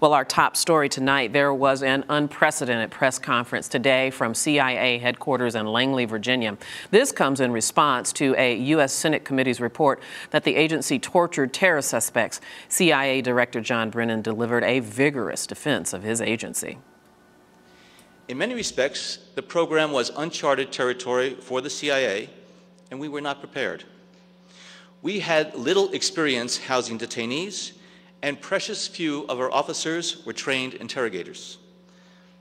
Well, our top story tonight there was an unprecedented press conference today from CIA headquarters in Langley, Virginia. This comes in response to a U.S. Senate committee's report that the agency tortured terror suspects. CIA Director John Brennan delivered a vigorous defense of his agency. In many respects, the program was uncharted territory for the CIA, and we were not prepared. We had little experience housing detainees and precious few of our officers were trained interrogators.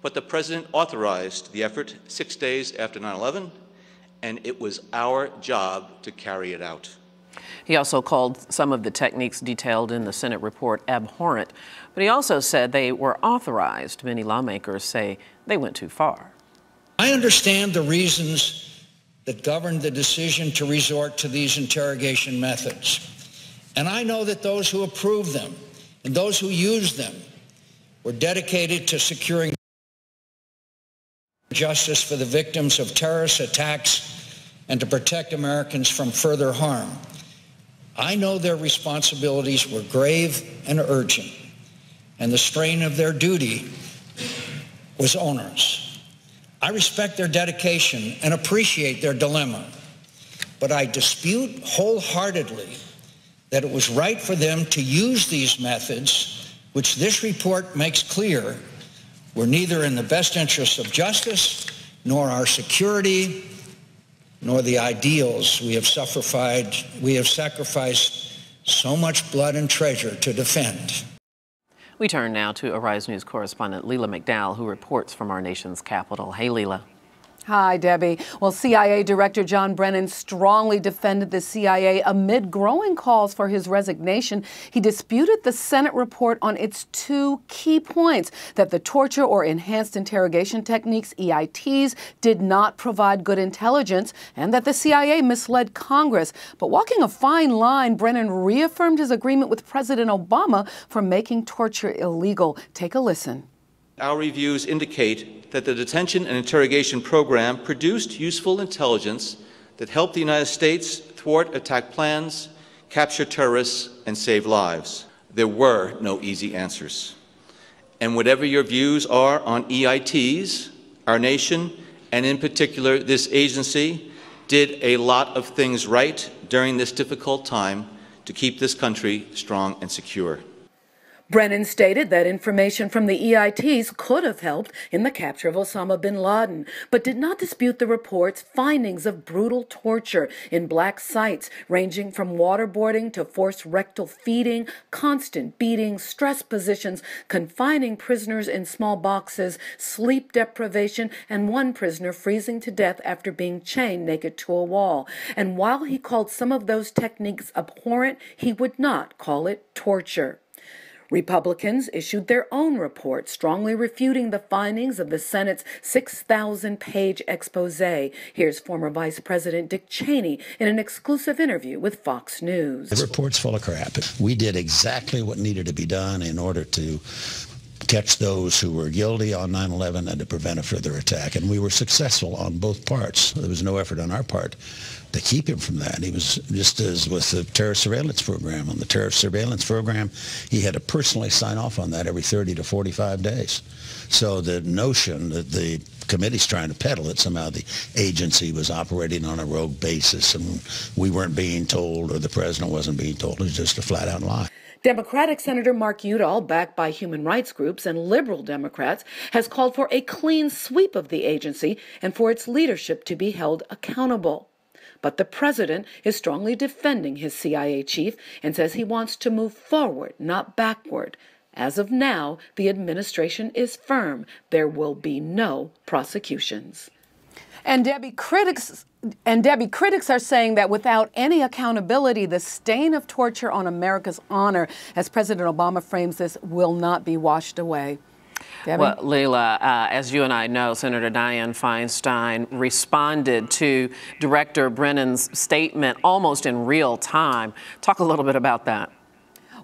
But the President authorized the effort six days after 9 11, and it was our job to carry it out. He also called some of the techniques detailed in the Senate report abhorrent, but he also said they were authorized. Many lawmakers say they went too far. I understand the reasons that governed the decision to resort to these interrogation methods. And I know that those who approved them and those who used them were dedicated to securing justice for the victims of terrorist attacks and to protect Americans from further harm. I know their responsibilities were grave and urgent, and the strain of their duty was onerous. I respect their dedication and appreciate their dilemma, but I dispute wholeheartedly that it was right for them to use these methods, which this report makes clear were neither in the best interests of justice, nor our security, nor the ideals we have sacrificed, we have sacrificed so much blood and treasure to defend. We turn now to Arise News correspondent Leila McDowell, who reports from our nation's capital. Hey, Leila. Hi, Debbie. Well, CIA Director John Brennan strongly defended the CIA amid growing calls for his resignation. He disputed the Senate report on its two key points that the torture or enhanced interrogation techniques, EITs, did not provide good intelligence and that the CIA misled Congress. But walking a fine line, Brennan reaffirmed his agreement with President Obama for making torture illegal. Take a listen. Our reviews indicate that the detention and interrogation program produced useful intelligence that helped the United States thwart attack plans, capture terrorists, and save lives. There were no easy answers. And whatever your views are on EITs, our nation, and in particular this agency, did a lot of things right during this difficult time to keep this country strong and secure. Brennan stated that information from the EITs could have helped in the capture of Osama bin Laden, but did not dispute the report's findings of brutal torture in black sites, ranging from waterboarding to forced rectal feeding, constant beating, stress positions, confining prisoners in small boxes, sleep deprivation, and one prisoner freezing to death after being chained naked to a wall. And while he called some of those techniques abhorrent, he would not call it torture. Republicans issued their own report strongly refuting the findings of the Senate's 6,000 page expose. Here's former Vice President Dick Cheney in an exclusive interview with Fox News. The report's full of crap. We did exactly what needed to be done in order to catch those who were guilty on 9-11 and to prevent a further attack. And we were successful on both parts. There was no effort on our part to keep him from that. He was just as with the terror surveillance program. On the terror surveillance program, he had to personally sign off on that every 30 to 45 days. So the notion that the committee's trying to peddle that somehow the agency was operating on a rogue basis and we weren't being told or the president wasn't being told is just a flat-out lie. Democratic Senator Mark Udall, backed by human rights groups and liberal Democrats, has called for a clean sweep of the agency and for its leadership to be held accountable. But the president is strongly defending his CIA chief and says he wants to move forward, not backward. As of now, the administration is firm there will be no prosecutions. And Debbie, critics and Debbie, critics are saying that without any accountability, the stain of torture on America's honor, as President Obama frames this, will not be washed away. Debbie? Well, Leila, uh, as you and I know, Senator Dianne Feinstein responded to Director Brennan's statement almost in real time. Talk a little bit about that.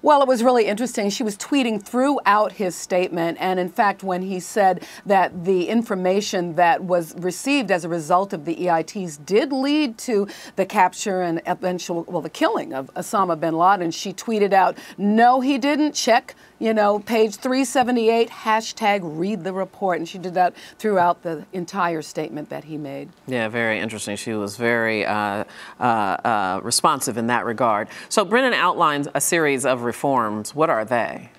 Well, it was really interesting. She was tweeting throughout his statement. And in fact, when he said that the information that was received as a result of the EITs did lead to the capture and eventual, well, the killing of Osama bin Laden, she tweeted out, No, he didn't. Check you know, page 378, hashtag read the report. And she did that throughout the entire statement that he made. Yeah, very interesting. She was very uh, uh, uh, responsive in that regard. So Brennan outlines a series of reforms. What are they?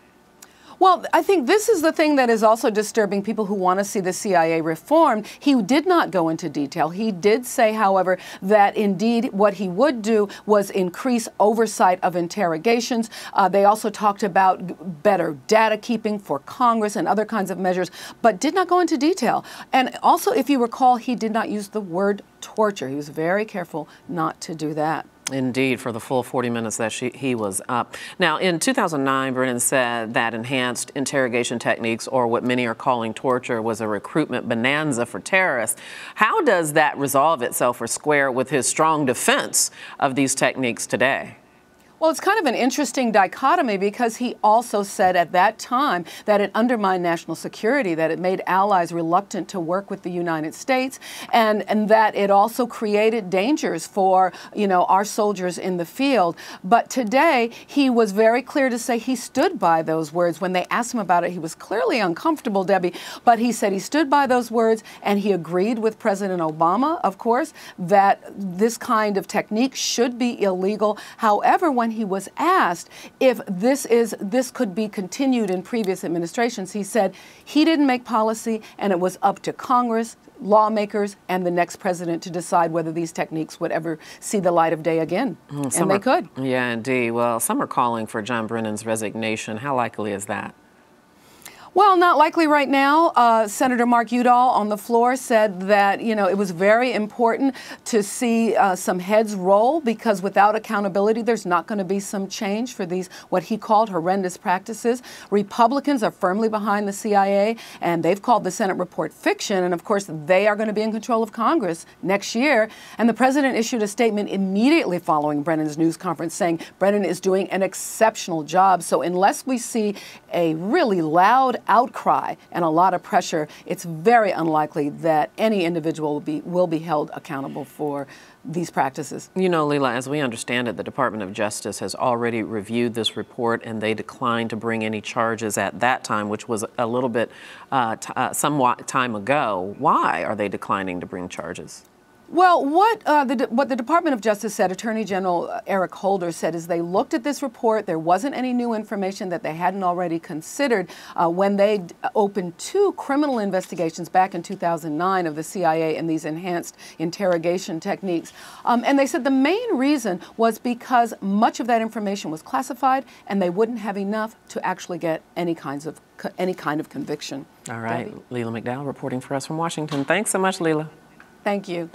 Well, I think this is the thing that is also disturbing people who want to see the CIA reformed. He did not go into detail. He did say, however, that indeed what he would do was increase oversight of interrogations. Uh, they also talked about better data keeping for Congress and other kinds of measures, but did not go into detail. And also, if you recall, he did not use the word torture. He was very careful not to do that. Indeed, for the full 40 minutes that she, he was up. Now, in 2009, Brennan said that enhanced interrogation techniques, or what many are calling torture, was a recruitment bonanza for terrorists. How does that resolve itself or square with his strong defense of these techniques today? Well, it's kind of an interesting dichotomy because he also said at that time that it undermined national security, that it made allies reluctant to work with the United States, and, and that it also created dangers for, you know, our soldiers in the field. But today, he was very clear to say he stood by those words. When they asked him about it, he was clearly uncomfortable, Debbie, but he said he stood by those words and he agreed with President Obama, of course, that this kind of technique should be illegal. However, when when he was asked if this is this could be continued in previous administrations, he said he didn't make policy and it was up to Congress, lawmakers, and the next president to decide whether these techniques would ever see the light of day again. Mm, and they could. Yeah, indeed. Well, some are calling for John Brennan's resignation. How likely is that? Well, not likely right now. Uh, Senator Mark Udall on the floor said that, you know, it was very important to see uh, some heads roll because without accountability, there's not going to be some change for these, what he called horrendous practices. Republicans are firmly behind the CIA, and they've called the Senate report fiction. And of course, they are going to be in control of Congress next year. And the president issued a statement immediately following Brennan's news conference saying Brennan is doing an exceptional job. So unless we see a really loud outcry and a lot of pressure, it's very unlikely that any individual will be, will be held accountable for these practices. You know, Leila, as we understand it, the Department of Justice has already reviewed this report and they declined to bring any charges at that time, which was a little bit, uh, uh, somewhat time ago. Why are they declining to bring charges? Well, what uh, the what the Department of Justice said, Attorney General uh, Eric Holder said, is they looked at this report. There wasn't any new information that they hadn't already considered uh, when they opened two criminal investigations back in 2009 of the CIA and these enhanced interrogation techniques. Um, and they said the main reason was because much of that information was classified, and they wouldn't have enough to actually get any kinds of any kind of conviction. All right, Debbie. Leila McDowell reporting for us from Washington. Thanks so much, Leila. Thank you.